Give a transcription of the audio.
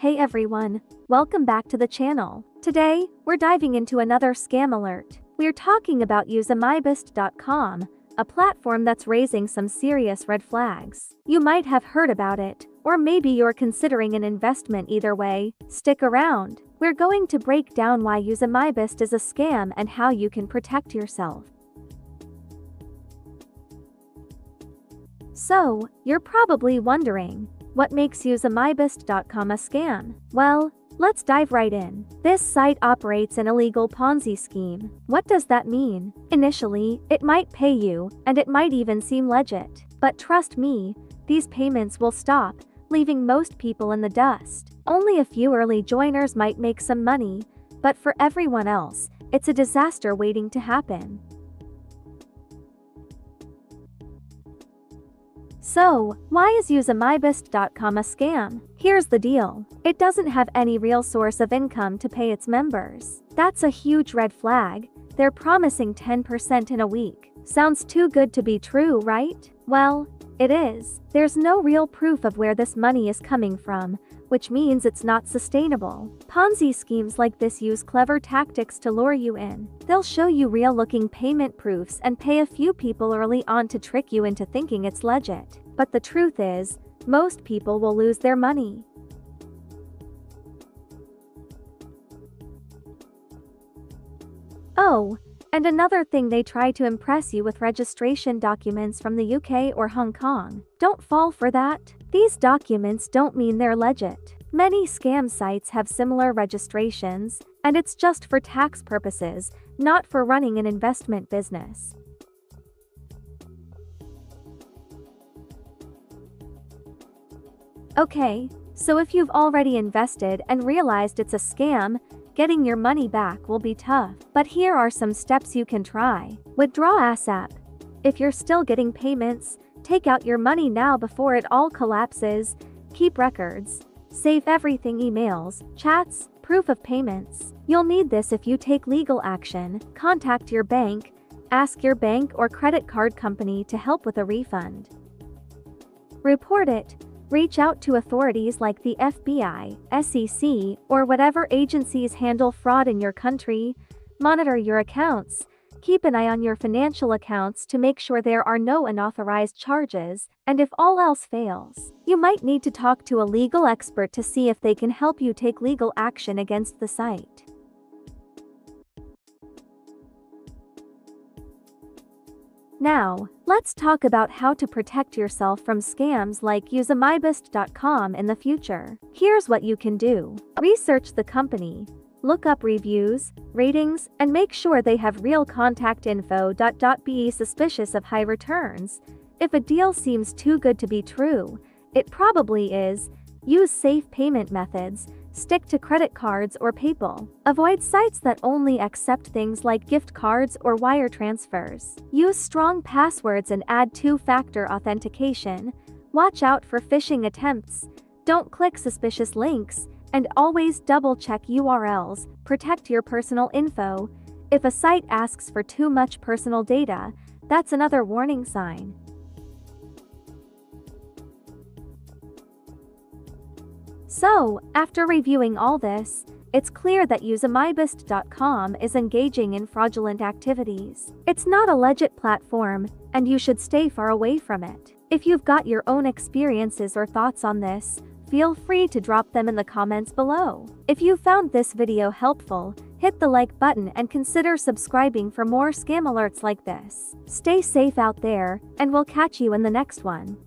Hey everyone, welcome back to the channel. Today, we're diving into another scam alert. We're talking about usemybest.com, a platform that's raising some serious red flags. You might have heard about it, or maybe you're considering an investment either way. Stick around. We're going to break down why Usemybest is a scam and how you can protect yourself. So, you're probably wondering, what makes usemybest.com a scam? Well, let's dive right in. This site operates an illegal Ponzi scheme. What does that mean? Initially, it might pay you, and it might even seem legit. But trust me, these payments will stop, leaving most people in the dust. Only a few early joiners might make some money, but for everyone else, it's a disaster waiting to happen. So, why is usemybest.com a scam? Here's the deal. It doesn't have any real source of income to pay its members. That's a huge red flag. They're promising 10% in a week. Sounds too good to be true, right? Well, it is. There's no real proof of where this money is coming from, which means it's not sustainable. Ponzi schemes like this use clever tactics to lure you in. They'll show you real looking payment proofs and pay a few people early on to trick you into thinking it's legit. But the truth is, most people will lose their money. Oh, and another thing they try to impress you with registration documents from the UK or Hong Kong. Don't fall for that. These documents don't mean they're legit. Many scam sites have similar registrations, and it's just for tax purposes, not for running an investment business. Okay, so if you've already invested and realized it's a scam, Getting your money back will be tough, but here are some steps you can try. Withdraw ASAP. If you're still getting payments, take out your money now before it all collapses. Keep records. Save everything emails, chats, proof of payments. You'll need this if you take legal action. Contact your bank. Ask your bank or credit card company to help with a refund. Report it. Reach out to authorities like the FBI, SEC, or whatever agencies handle fraud in your country. Monitor your accounts. Keep an eye on your financial accounts to make sure there are no unauthorized charges, and if all else fails, you might need to talk to a legal expert to see if they can help you take legal action against the site. Now, let's talk about how to protect yourself from scams like usemybest.com in the future. Here's what you can do. Research the company. Look up reviews, ratings, and make sure they have real contact info. Be suspicious of high returns. If a deal seems too good to be true, it probably is. Use safe payment methods, Stick to credit cards or PayPal. Avoid sites that only accept things like gift cards or wire transfers. Use strong passwords and add two-factor authentication. Watch out for phishing attempts. Don't click suspicious links, and always double-check URLs. Protect your personal info. If a site asks for too much personal data, that's another warning sign. So, after reviewing all this, it's clear that usemybest.com is engaging in fraudulent activities. It's not a legit platform, and you should stay far away from it. If you've got your own experiences or thoughts on this, feel free to drop them in the comments below. If you found this video helpful, hit the like button and consider subscribing for more scam alerts like this. Stay safe out there, and we'll catch you in the next one.